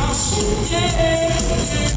Yeah.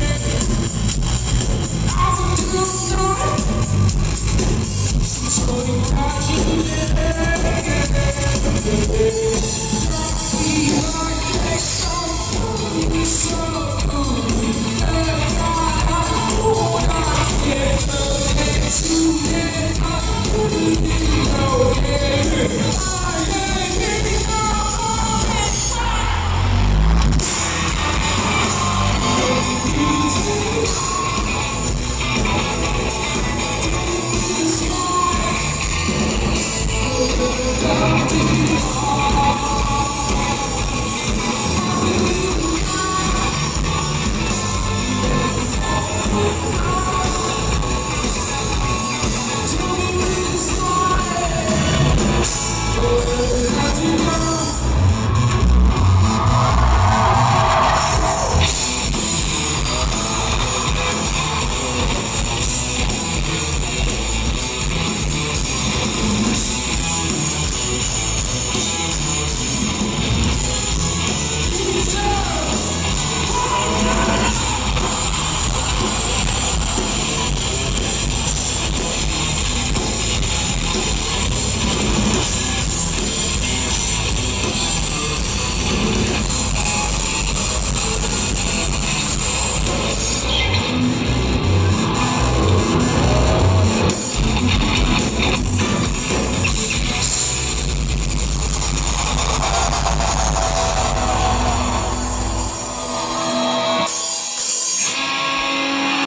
Yeah.